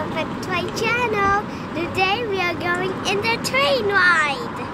welcome back to my channel. Today we are going in the train ride.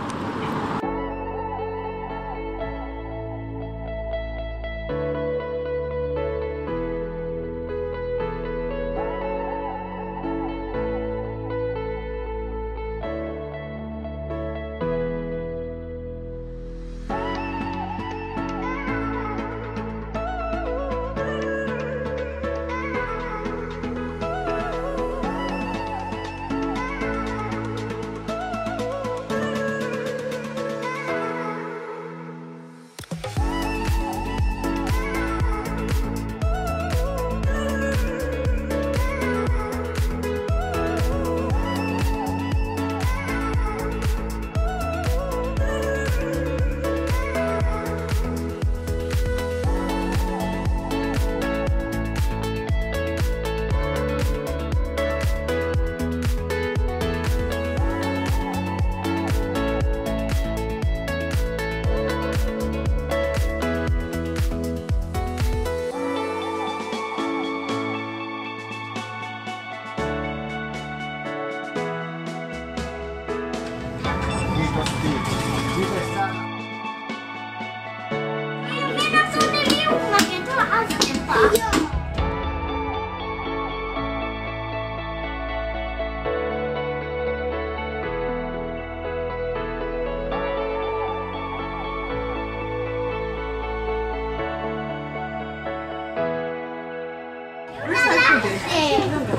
你再删了。哎呀，别拿手机了，我给丢了，还是你把。你咋了？